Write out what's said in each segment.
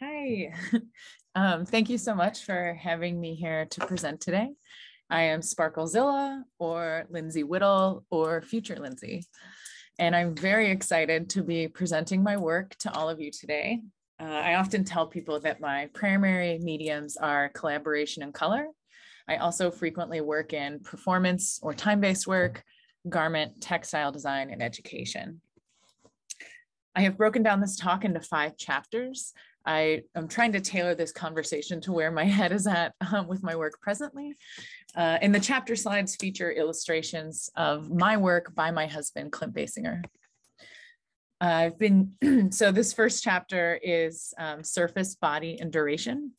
Hi. Um, thank you so much for having me here to present today. I am Sparklezilla or Lindsay Whittle or Future Lindsay. And I'm very excited to be presenting my work to all of you today. Uh, I often tell people that my primary mediums are collaboration and color. I also frequently work in performance or time-based work, garment, textile design, and education. I have broken down this talk into five chapters. I am trying to tailor this conversation to where my head is at um, with my work presently. Uh, and the chapter slides feature illustrations of my work by my husband, Clint Basinger. I've been, so this first chapter is um, surface, body, and duration.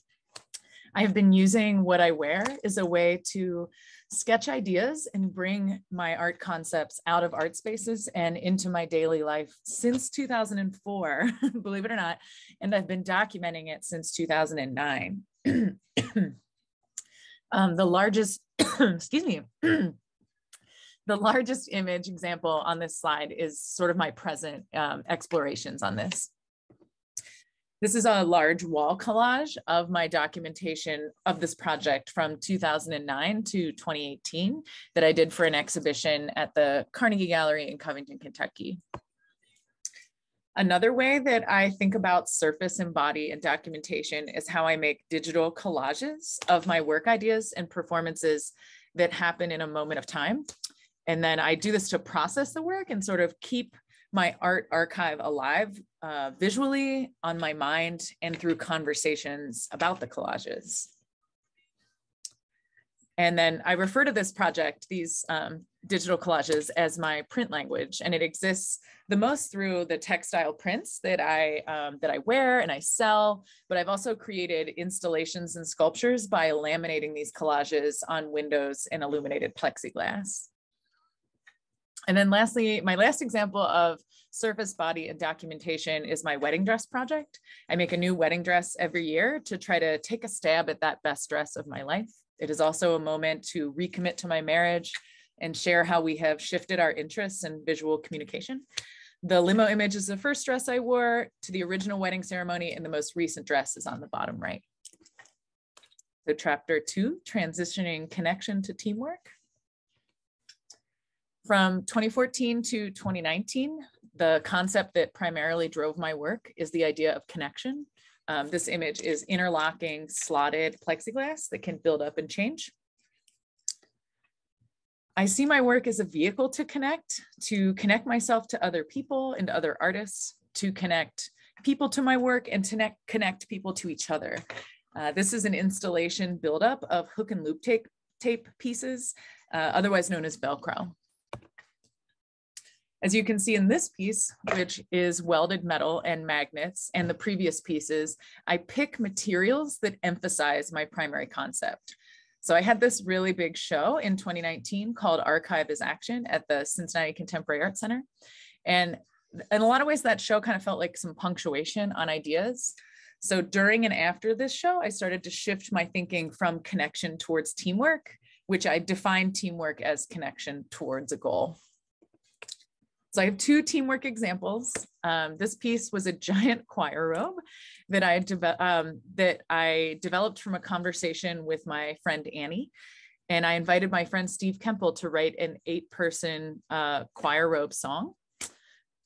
I have been using what I wear as a way to sketch ideas and bring my art concepts out of art spaces and into my daily life since 2004, believe it or not. And I've been documenting it since 2009. um, the largest, excuse me, the largest image example on this slide is sort of my present um, explorations on this. This is a large wall collage of my documentation of this project from 2009 to 2018 that I did for an exhibition at the Carnegie Gallery in Covington, Kentucky. Another way that I think about surface and body and documentation is how I make digital collages of my work ideas and performances that happen in a moment of time. And then I do this to process the work and sort of keep my art archive alive uh, visually on my mind and through conversations about the collages. And then I refer to this project, these um, digital collages, as my print language, and it exists the most through the textile prints that I um, that I wear and I sell. But I've also created installations and sculptures by laminating these collages on windows and illuminated plexiglass. And then lastly, my last example of surface body and documentation is my wedding dress project. I make a new wedding dress every year to try to take a stab at that best dress of my life. It is also a moment to recommit to my marriage and share how we have shifted our interests in visual communication. The limo image is the first dress I wore to the original wedding ceremony and the most recent dress is on the bottom right. So chapter two, transitioning connection to teamwork. From 2014 to 2019, the concept that primarily drove my work is the idea of connection. Um, this image is interlocking slotted plexiglass that can build up and change. I see my work as a vehicle to connect, to connect myself to other people and other artists, to connect people to my work and to connect, people to each other. Uh, this is an installation buildup of hook and loop tape, tape pieces, uh, otherwise known as Velcro. As you can see in this piece, which is welded metal and magnets, and the previous pieces, I pick materials that emphasize my primary concept. So I had this really big show in 2019 called Archive is Action at the Cincinnati Contemporary Art Center. And in a lot of ways, that show kind of felt like some punctuation on ideas. So during and after this show, I started to shift my thinking from connection towards teamwork, which I define teamwork as connection towards a goal. So I have two teamwork examples. Um, this piece was a giant choir robe that I, um, that I developed from a conversation with my friend Annie. And I invited my friend Steve Kemple to write an eight person uh, choir robe song.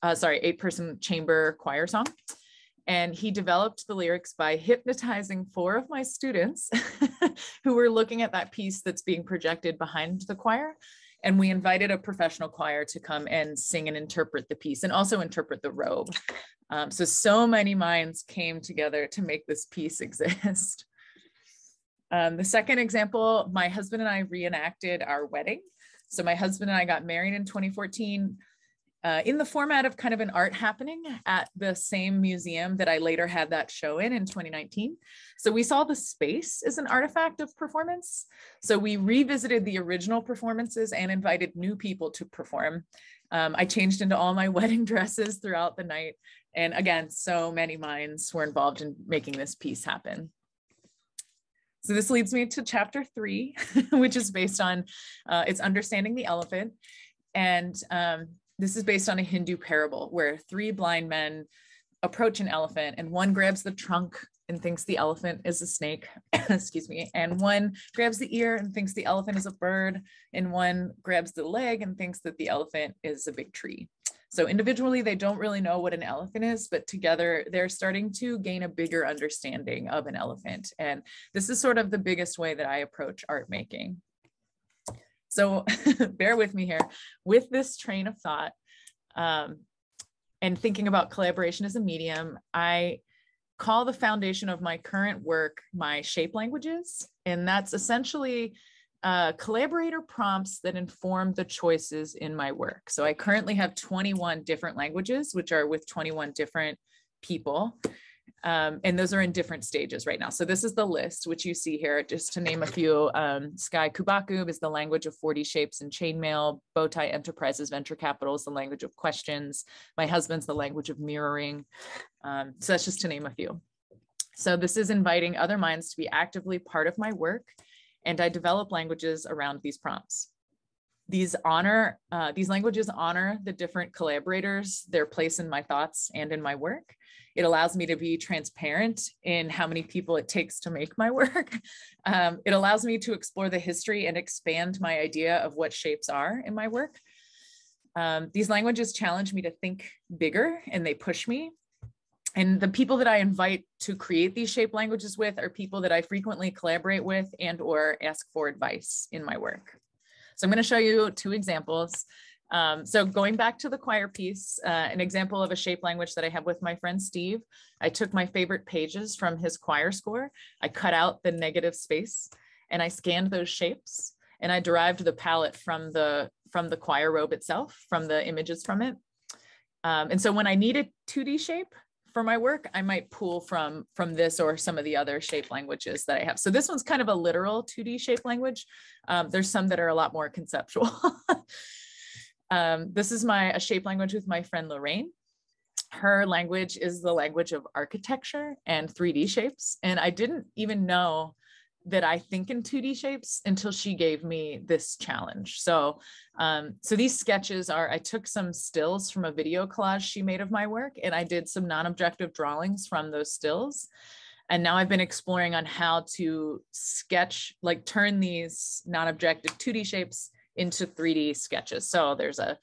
Uh, sorry, eight person chamber choir song. And he developed the lyrics by hypnotizing four of my students who were looking at that piece that's being projected behind the choir and we invited a professional choir to come and sing and interpret the piece and also interpret the robe. Um, so, so many minds came together to make this piece exist. Um, the second example, my husband and I reenacted our wedding. So my husband and I got married in 2014 uh, in the format of kind of an art happening at the same museum that I later had that show in in 2019. So we saw the space as an artifact of performance. So we revisited the original performances and invited new people to perform. Um, I changed into all my wedding dresses throughout the night. And again, so many minds were involved in making this piece happen. So this leads me to chapter three, which is based on, uh, it's understanding the elephant. And um, this is based on a Hindu parable where three blind men approach an elephant and one grabs the trunk and thinks the elephant is a snake, excuse me, and one grabs the ear and thinks the elephant is a bird, and one grabs the leg and thinks that the elephant is a big tree. So individually, they don't really know what an elephant is, but together they're starting to gain a bigger understanding of an elephant. And this is sort of the biggest way that I approach art making. So bear with me here. With this train of thought um, and thinking about collaboration as a medium, I call the foundation of my current work my shape languages. And that's essentially uh, collaborator prompts that inform the choices in my work. So I currently have 21 different languages, which are with 21 different people. Um, and those are in different stages right now. So this is the list, which you see here, just to name a few. Um, Sky Kubaku is the language of 4D shapes and chainmail. Bowtie Enterprises Venture Capital is the language of questions. My husband's the language of mirroring. Um, so that's just to name a few. So this is inviting other minds to be actively part of my work. And I develop languages around these prompts. These honor, uh, these languages honor the different collaborators, their place in my thoughts and in my work. It allows me to be transparent in how many people it takes to make my work. Um, it allows me to explore the history and expand my idea of what shapes are in my work. Um, these languages challenge me to think bigger and they push me. And the people that I invite to create these shape languages with are people that I frequently collaborate with and or ask for advice in my work. So I'm going to show you two examples. Um, so going back to the choir piece, uh, an example of a shape language that I have with my friend Steve, I took my favorite pages from his choir score. I cut out the negative space and I scanned those shapes and I derived the palette from the from the choir robe itself, from the images from it. Um, and so when I need a 2D shape for my work, I might pull from from this or some of the other shape languages that I have. So this one's kind of a literal 2D shape language. Um, there's some that are a lot more conceptual. Um, this is my a shape language with my friend Lorraine. Her language is the language of architecture and 3D shapes. And I didn't even know that I think in 2D shapes until she gave me this challenge. So, um, so these sketches are, I took some stills from a video collage she made of my work and I did some non-objective drawings from those stills. And now I've been exploring on how to sketch, like turn these non-objective 2D shapes into 3D sketches. So there's a,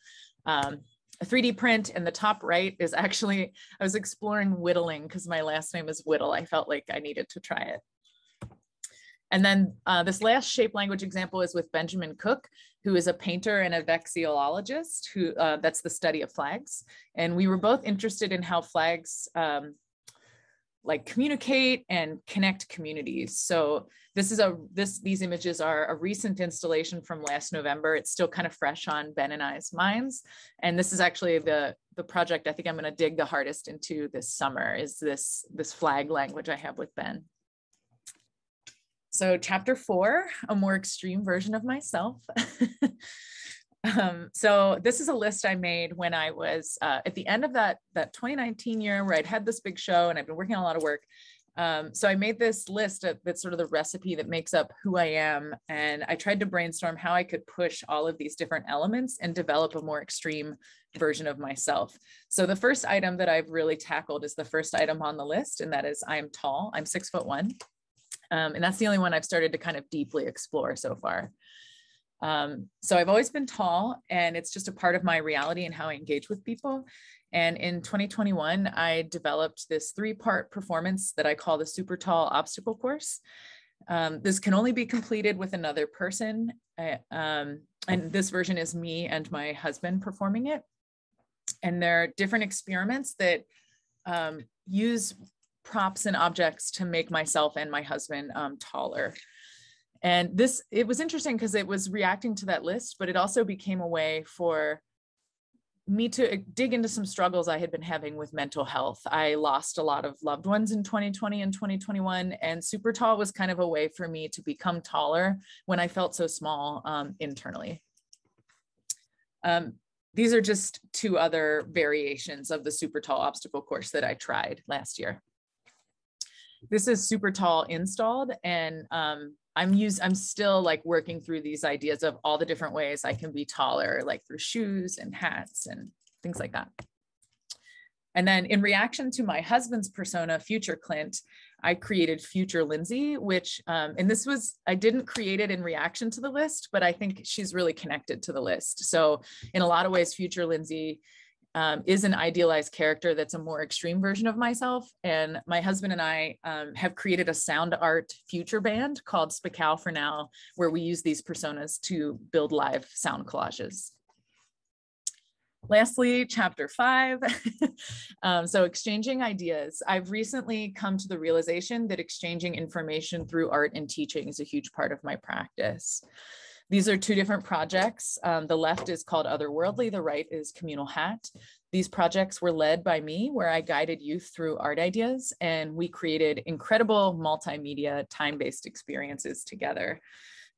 um, a 3D print and the top right is actually, I was exploring whittling because my last name is Whittle. I felt like I needed to try it. And then uh, this last shape language example is with Benjamin Cook, who is a painter and a vexillologist, who uh, that's the study of flags. And we were both interested in how flags um, like communicate and connect communities. So this is a this these images are a recent installation from last November. It's still kind of fresh on Ben and I's minds. And this is actually the the project I think I'm going to dig the hardest into this summer is this this flag language I have with Ben. So chapter four, a more extreme version of myself. Um, so this is a list I made when I was uh, at the end of that that 2019 year where I'd had this big show and I've been working on a lot of work. Um, so I made this list of, that's sort of the recipe that makes up who I am. And I tried to brainstorm how I could push all of these different elements and develop a more extreme version of myself. So the first item that I've really tackled is the first item on the list, and that is I'm tall, I'm six foot one. Um, and that's the only one I've started to kind of deeply explore so far. Um, so I've always been tall and it's just a part of my reality and how I engage with people. And in 2021, I developed this three part performance that I call the super tall obstacle course. Um, this can only be completed with another person. I, um, and this version is me and my husband performing it. And there are different experiments that um, use props and objects to make myself and my husband um, taller. And this, it was interesting because it was reacting to that list, but it also became a way for me to dig into some struggles I had been having with mental health. I lost a lot of loved ones in 2020 and 2021, and super tall was kind of a way for me to become taller when I felt so small um, internally. Um, these are just two other variations of the super tall obstacle course that I tried last year. This is super tall installed and um, I'm used, I'm still like working through these ideas of all the different ways I can be taller, like through shoes and hats and things like that. And then in reaction to my husband's persona, Future Clint, I created Future Lindsay, which, um, and this was, I didn't create it in reaction to the list, but I think she's really connected to the list. So in a lot of ways, Future Lindsay um, is an idealized character that's a more extreme version of myself. And my husband and I um, have created a sound art future band called Spacal for now, where we use these personas to build live sound collages. Lastly, chapter five. um, so exchanging ideas. I've recently come to the realization that exchanging information through art and teaching is a huge part of my practice. These are two different projects. Um, the left is called Otherworldly, the right is Communal Hat. These projects were led by me, where I guided youth through art ideas, and we created incredible multimedia time-based experiences together.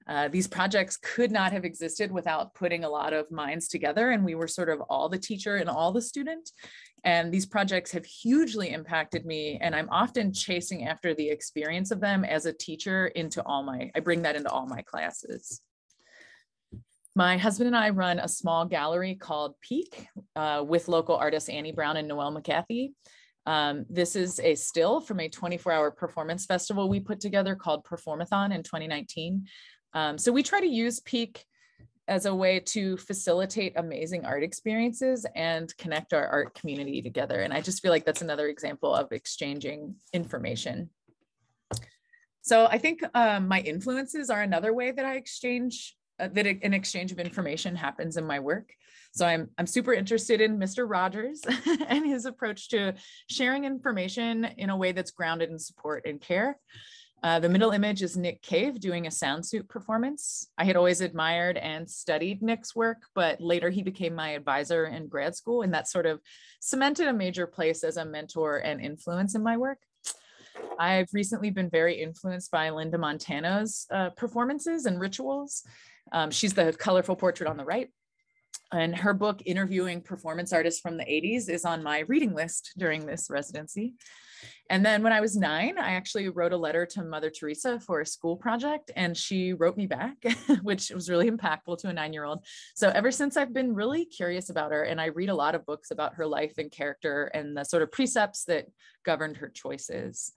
Uh, these projects could not have existed without putting a lot of minds together, and we were sort of all the teacher and all the student. And these projects have hugely impacted me, and I'm often chasing after the experience of them as a teacher into all my, I bring that into all my classes. My husband and I run a small gallery called Peak uh, with local artists Annie Brown and Noelle McCarthy. Um, this is a still from a 24 hour performance festival we put together called Performathon in 2019. Um, so we try to use Peak as a way to facilitate amazing art experiences and connect our art community together. And I just feel like that's another example of exchanging information. So I think um, my influences are another way that I exchange that an exchange of information happens in my work. So I'm, I'm super interested in Mr. Rogers and his approach to sharing information in a way that's grounded in support and care. Uh, the middle image is Nick Cave doing a sound suit performance. I had always admired and studied Nick's work, but later he became my advisor in grad school, and that sort of cemented a major place as a mentor and influence in my work. I've recently been very influenced by Linda Montano's uh, performances and rituals. Um, she's the colorful portrait on the right. And her book, Interviewing Performance Artists from the 80s, is on my reading list during this residency. And then when I was nine, I actually wrote a letter to Mother Teresa for a school project, and she wrote me back, which was really impactful to a nine year old. So ever since, I've been really curious about her, and I read a lot of books about her life and character and the sort of precepts that governed her choices.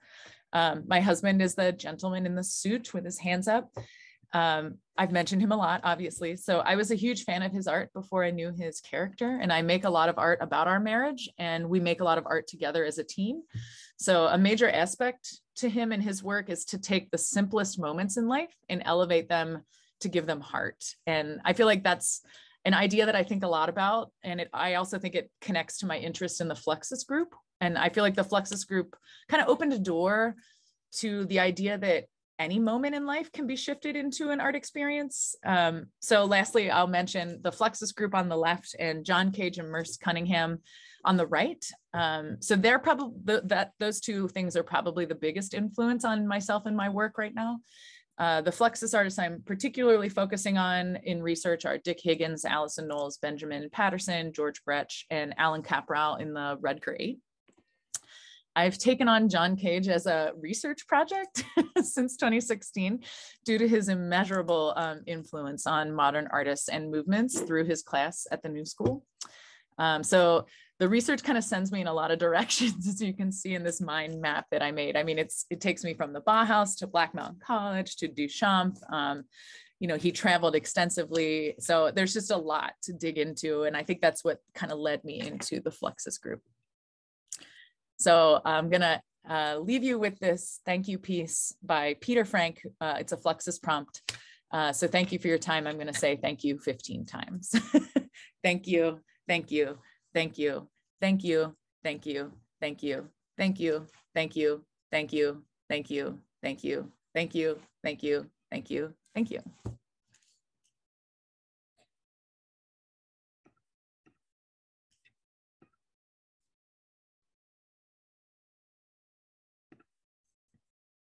Um, my husband is the gentleman in the suit with his hands up. Um, I've mentioned him a lot, obviously. So I was a huge fan of his art before I knew his character. And I make a lot of art about our marriage, and we make a lot of art together as a team. So a major aspect to him and his work is to take the simplest moments in life and elevate them to give them heart. And I feel like that's an idea that I think a lot about. And it, I also think it connects to my interest in the Fluxus group. And I feel like the Fluxus group kind of opened a door to the idea that any moment in life can be shifted into an art experience. Um, so lastly, I'll mention the Fluxus group on the left and John Cage and Merce Cunningham on the right. Um, so they're probably that those two things are probably the biggest influence on myself and my work right now. Uh, the Fluxus artists I'm particularly focusing on in research are Dick Higgins, Alison Knowles, Benjamin Patterson, George Brecht, and Allan Kaprow in the Rutgers 8. I've taken on John Cage as a research project since 2016 due to his immeasurable um, influence on modern artists and movements through his class at the New School. Um, so the research kind of sends me in a lot of directions, as you can see in this mind map that I made. I mean, it's it takes me from the Bauhaus to Black Mountain College to Duchamp. Um, you know, he traveled extensively. So there's just a lot to dig into. And I think that's what kind of led me into the Fluxus group. So I'm gonna uh, leave you with this thank you piece by Peter Frank. Uh, it's a Fluxus prompt. Uh, so thank you for your time. I'm gonna say thank you 15 times. thank you, thank you, thank you, thank you, thank you, thank you, thank you, thank you, thank you, thank you, thank you, thank you, thank you, thank you, thank you.